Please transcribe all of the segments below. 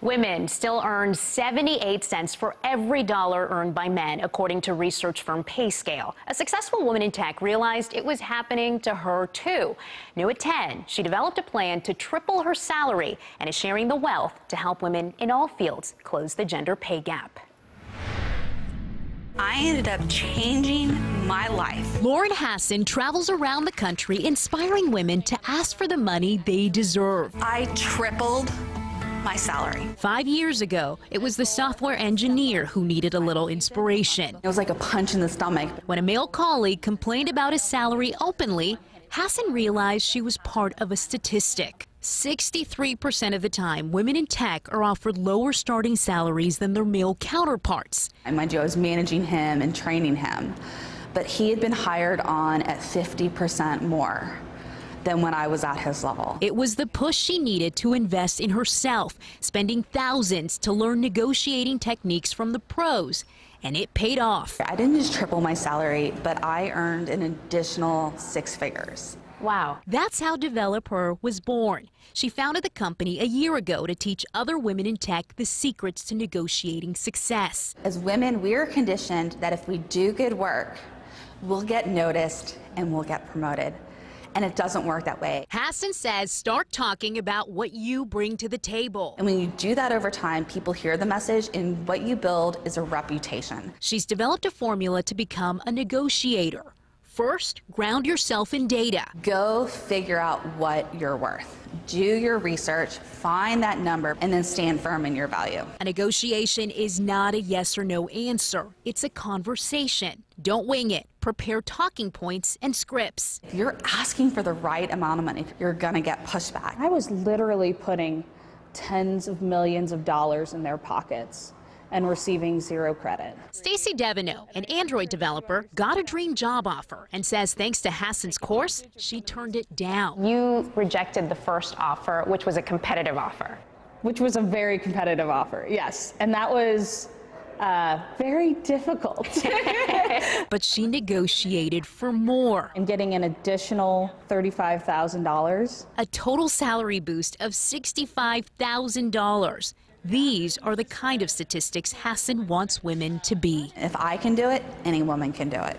Women still earn 78 cents for every dollar earned by men, according to research firm PayScale. A successful woman in tech realized it was happening to her too. New at 10, she developed a plan to triple her salary and is sharing the wealth to help women in all fields close the gender pay gap. I ended up changing my life. Lauren Hasson travels around the country inspiring women to ask for the money they deserve. I tripled my salary. Five years ago, it was the software engineer who needed a little inspiration. It was like a punch in the stomach. When a male colleague complained about his salary openly, Hasson realized she was part of a statistic. 63% of the time, women in tech are offered lower starting salaries than their male counterparts. And mind you, I was managing him and training him, but he had been hired on at 50% more than when I was at his level. It was the push she needed to invest in herself, spending thousands to learn negotiating techniques from the pros. And it paid off. I didn't just triple my salary, but I earned an additional six figures. Wow. That's how DevelopHer was born. She founded the company a year ago to teach other women in tech the secrets to negotiating success. As women, we are conditioned that if we do good work, we'll get noticed and we'll get promoted and it doesn't work that way. Hasson says start talking about what you bring to the table. And when you do that over time, people hear the message, and what you build is a reputation. She's developed a formula to become a negotiator. First, ground yourself in data. Go figure out what you're worth. Do your research, find that number, and then stand firm in your value. A negotiation is not a yes or no answer. It's a conversation. Don't wing it. Prepare talking points and scripts. If you're asking for the right amount of money, you're going to get pushback. I was literally putting tens of millions of dollars in their pockets and receiving zero credit. Stacy Deveneaux, an Android developer, got a dream job offer and says thanks to Hasson's course, she turned it down. You rejected the first offer, which was a competitive offer. Which was a very competitive offer, yes. And that was uh, very difficult. but she negotiated for more. I'm getting an additional $35,000. A total salary boost of $65,000. These are the kind of statistics Hasson wants women to be. If I can do it, any woman can do it.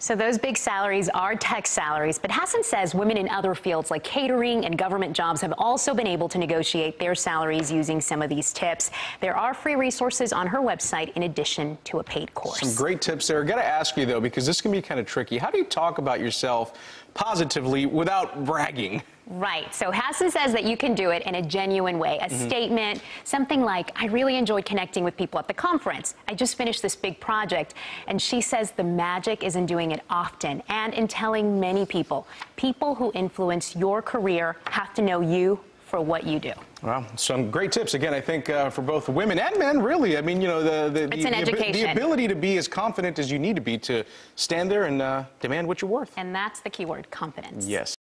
So those big salaries are tech salaries, but Hasson says women in other fields like catering and government jobs have also been able to negotiate their salaries using some of these tips. There are free resources on her website in addition to a paid course. Some great tips there. Got to ask you though, because this can be kind of tricky. How do you talk about yourself positively without bragging? Right. So Hasson says that you can do it in a genuine way. A mm -hmm. statement, something like, I really enjoyed connecting with people at the conference. I just finished this big project. And she says the magic is in doing it often and in telling many people. People who influence your career have to know you for what you do. Well, some great tips again. I think uh, for both women and men, really. I mean, you know, the the, the, the, the ability to be as confident as you need to be to stand there and uh, demand what you're worth. And that's the key word: confidence. Yes.